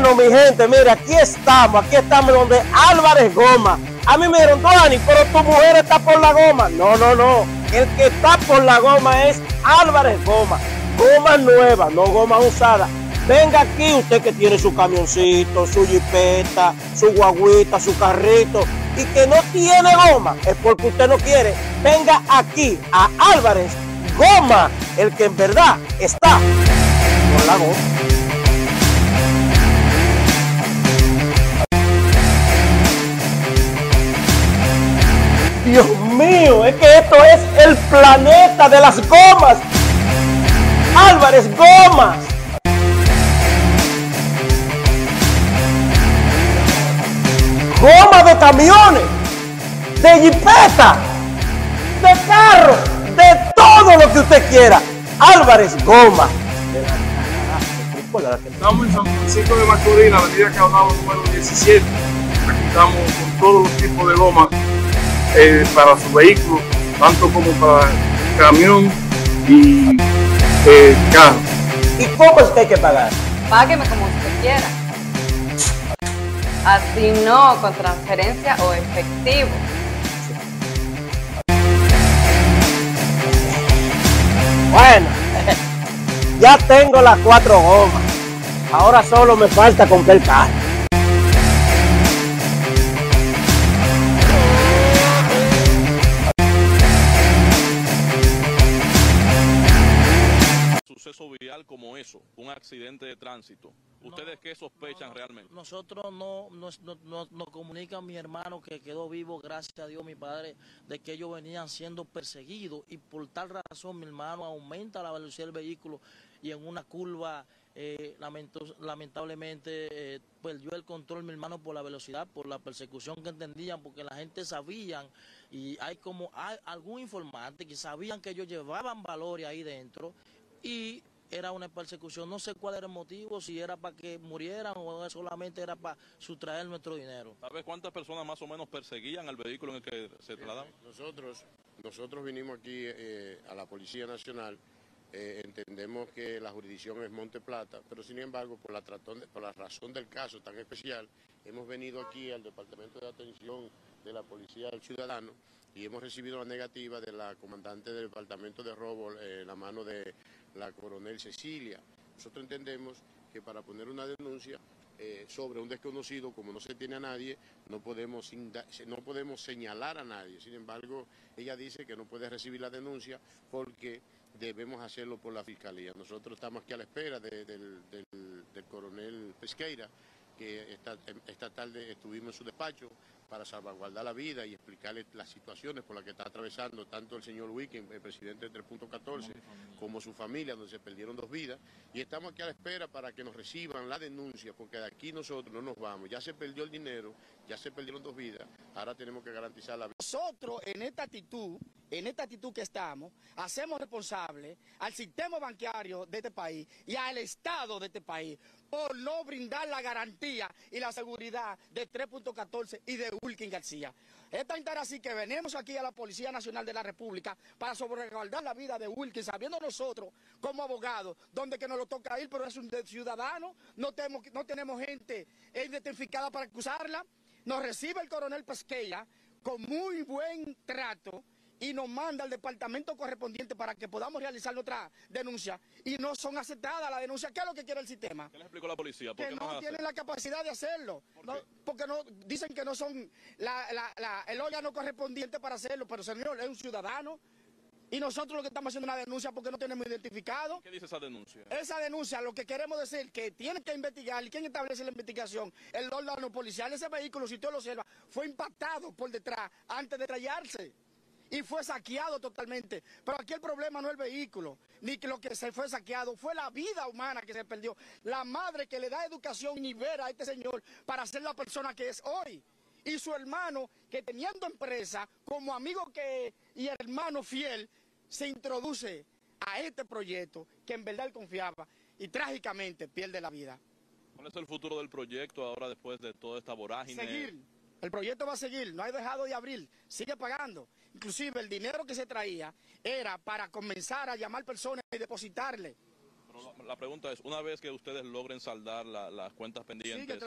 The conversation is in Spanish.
Bueno, mi gente, mira, aquí estamos, aquí estamos donde Álvarez Goma. A mí me dijeron, Dani, pero tu mujer está por la goma. No, no, no. El que está por la goma es Álvarez Goma. Goma nueva, no goma usada. Venga aquí usted que tiene su camioncito, su jipeta, su guaguita, su carrito y que no tiene goma, es porque usted no quiere. Venga aquí a Álvarez Goma, el que en verdad está por la goma. Es que esto es el planeta de las gomas. Álvarez Gomas. Goma de camiones, de jipeta, de carro, de todo lo que usted quiera. Álvarez Goma. Estamos en San Francisco de Macorís, la avenida Caudado número 17. Aquí estamos con todos los tipos de gomas eh, para su vehículo, tanto como para camión y eh, carro. ¿Y que hay que pagar? Págueme como usted quiera. Así no, con transferencia o efectivo. Bueno, ya tengo las cuatro gomas. Ahora solo me falta comprar el carro. Como eso, un accidente de tránsito, ¿ustedes qué sospechan realmente? Nosotros no nos, no- no- nos comunican mi hermano que quedó vivo, gracias a Dios, mi padre, de que ellos venían siendo perseguidos y por tal razón mi hermano aumenta la velocidad del vehículo y en una curva eh, lamento- lamentablemente eh, perdió el control mi hermano por la velocidad, por la persecución que entendían, porque la gente sabían y hay como hay algún informante que sabían que ellos llevaban valores ahí dentro y era una persecución. No sé cuál era el motivo, si era para que murieran o solamente era para sustraer nuestro dinero. ¿Sabes cuántas personas más o menos perseguían al vehículo en el que se trasladaban? Nosotros, nosotros vinimos aquí eh, a la Policía Nacional, eh, entendemos que la jurisdicción es Monte Plata, pero sin embargo, por la, tratón de- por la razón del caso tan especial, hemos venido aquí al Departamento de Atención de la Policía al Ciudadano y hemos recibido la negativa de la comandante del Departamento de Robo, eh, la mano de la coronel Cecilia. Nosotros entendemos que para poner una denuncia eh, sobre un desconocido, como no se tiene a nadie, no podemos, no podemos señalar a nadie. Sin embargo, ella dice que no puede recibir la denuncia porque debemos hacerlo por la Fiscalía. Nosotros estamos aquí a la espera de- del, del- del coronel Pesqueira, que esta, esta tarde estuvimos en su despacho para salvaguardar la vida y explicarle las situaciones por las que está atravesando tanto el señor Wicken, el presidente de 3.14, como su familia, donde se perdieron dos vidas. Y estamos aquí a la espera para que nos reciban la denuncia, porque de aquí nosotros no nos vamos. Ya se perdió el dinero, ya se perdieron dos vidas, ahora tenemos que garantizar la vida. Nosotros en esta actitud, en esta actitud que estamos, hacemos responsable al sistema bancario de este país y al Estado de este país por no brindar la garantía y la seguridad de 3.14 y de Wilkin García. Es tan tal así que venimos aquí a la Policía Nacional de la República para sobreguardar la vida de Wilkin, sabiendo nosotros como abogados dónde que nos lo toca ir, pero es un ciudadano, no tenemos, no tenemos gente identificada para acusarla. Nos recibe el coronel Pesqueira con muy buen trato y nos manda al departamento correspondiente para que podamos realizar nuestra denuncia y no son aceptadas las denuncias. ¿Qué es lo que quiere el sistema? ¿Qué les explicó la policía? ¿Por Que qué no tienen la capacidad de hacerlo. No, porque no dicen que no son la- la- la- el órgano correspondiente para hacerlo, pero señor, es un ciudadano. Y nosotros lo que estamos haciendo es una denuncia porque no tenemos identificado. ¿Qué dice esa denuncia? Esa denuncia, lo que queremos decir que tienen que investigar. ¿Y quién establece la investigación? El órgano policial. Ese vehículo, si usted lo observa, fue impactado por detrás antes de trallarse. Y fue saqueado totalmente. Pero aquí el problema no es el vehículo, ni que lo que se fue saqueado, fue la vida humana que se perdió. La madre que le da educación y libera a este señor para ser la persona que es hoy. Y su hermano, que teniendo empresa, como amigo que y hermano fiel, se introduce a este proyecto que en verdad él confiaba y trágicamente pierde la vida. ¿Cuál es el futuro del proyecto ahora después de toda esta vorágine? Seguir. El proyecto va a seguir, no hay dejado de abrir, sigue pagando. Inclusive el dinero que se traía era para comenzar a llamar personas y depositarle Pero la- la pregunta es, una vez que ustedes logren saldar la- las cuentas pendientes,